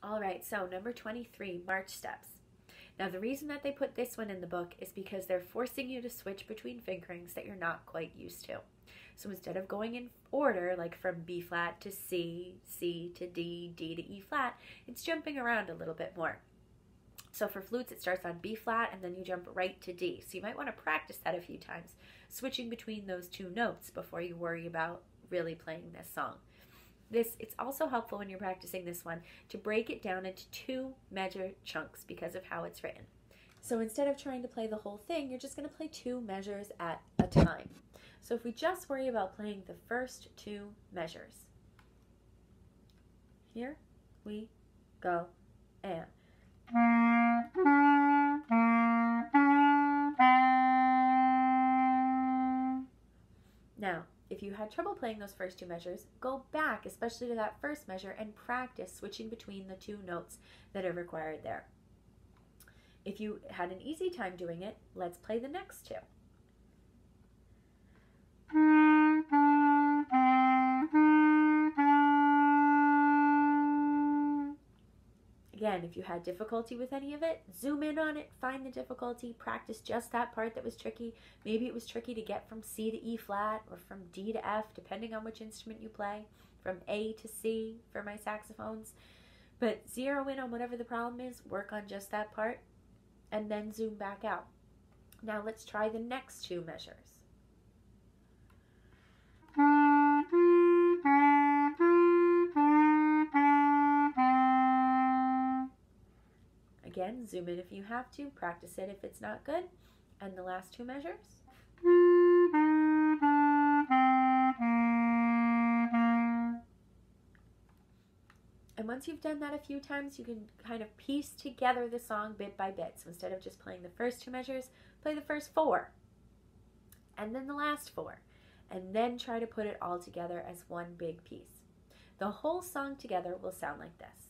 All right, so number 23, march steps. Now, the reason that they put this one in the book is because they're forcing you to switch between fingerings that you're not quite used to. So instead of going in order, like from B flat to C, C to D, D to E flat, it's jumping around a little bit more. So for flutes, it starts on B flat and then you jump right to D. So you might want to practice that a few times, switching between those two notes before you worry about really playing this song. This it's also helpful when you're practicing this one to break it down into two measure chunks because of how it's written. So instead of trying to play the whole thing, you're just going to play two measures at a time. So if we just worry about playing the first two measures, here we go and now, if you had trouble playing those first two measures, go back, especially to that first measure, and practice switching between the two notes that are required there. If you had an easy time doing it, let's play the next two. Again, if you had difficulty with any of it, zoom in on it, find the difficulty, practice just that part that was tricky. Maybe it was tricky to get from C to E flat or from D to F, depending on which instrument you play, from A to C for my saxophones. But zero in on whatever the problem is, work on just that part, and then zoom back out. Now let's try the next two measures. Again, zoom in if you have to, practice it if it's not good. And the last two measures. And once you've done that a few times, you can kind of piece together the song bit by bit. So instead of just playing the first two measures, play the first four, and then the last four, and then try to put it all together as one big piece. The whole song together will sound like this.